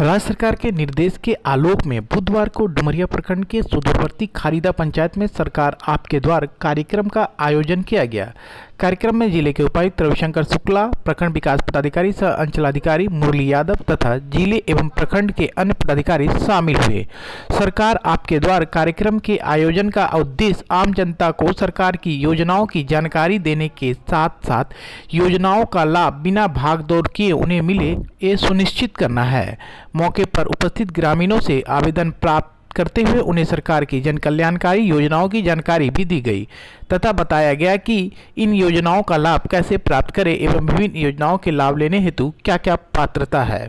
राज्य सरकार के निर्देश के आलोक में बुधवार को डुमरिया प्रखंड के सुदूरवर्ती खारीदा पंचायत में सरकार आपके द्वार कार्यक्रम का आयोजन किया गया। कार्यक्रम में ज़िले के उपायुक्त रविशंकर शुक्ला, प्रखंड विकास पदाधिकारी सह अंचलाधिकारी मुरली यादव तथा ज़िले एवं प्रखंड के अन्य पदाधिकारी शामिल हुए। सरकार आपके द्वार कार्यक्रम के आयोजन का उद्देश्य आम जनता को सरकार की योजनाओं की जानकारी देने के साथ साथ योजनाओं का लाभ बिना भाग दौड़ किए उन्हें मिले, ये सुनिश्चित करना है। मौके पर उपस्थित ग्रामीणों से आवेदन प्राप्त करते हुए उन्हें सरकार की जन कल्याणकारी योजनाओं की जानकारी भी दी गई तथा बताया गया कि इन योजनाओं का लाभ कैसे प्राप्त करें एवं विभिन्न योजनाओं के लाभ लेने हेतु क्या क्या पात्रता है.